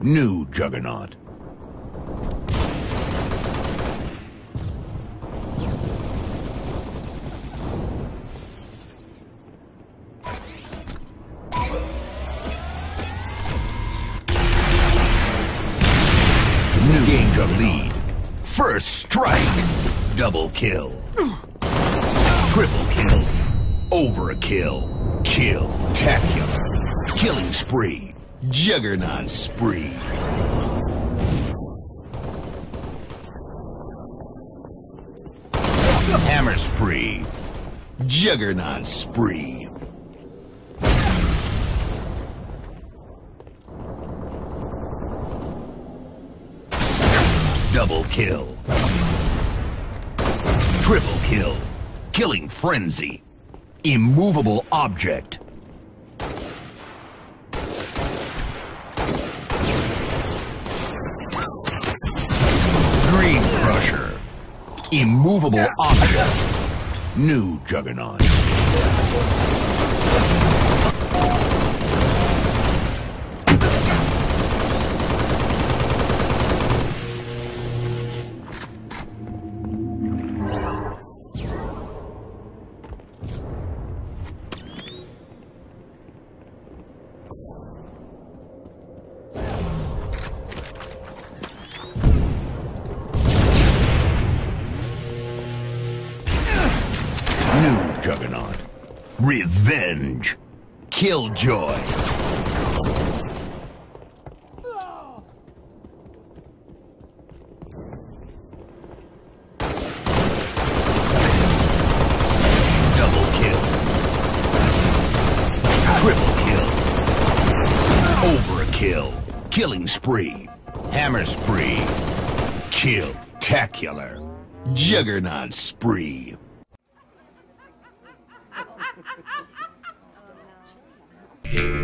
New Juggernaut. New Danger lead. First strike. Double kill. Triple kill. Overkill. Kill. Tacular. Killing spree. Juggernaut spree. Hammer spree. Juggernaut spree. Double kill. Triple kill. Killing frenzy. Immovable object. Immovable object. New Juggernaut. Juggernaut. Revenge. Killjoy. Double kill. Triple kill. Overkill. Killing spree. Hammer spree. Kill. Tacular. Juggernaut spree. Oh no.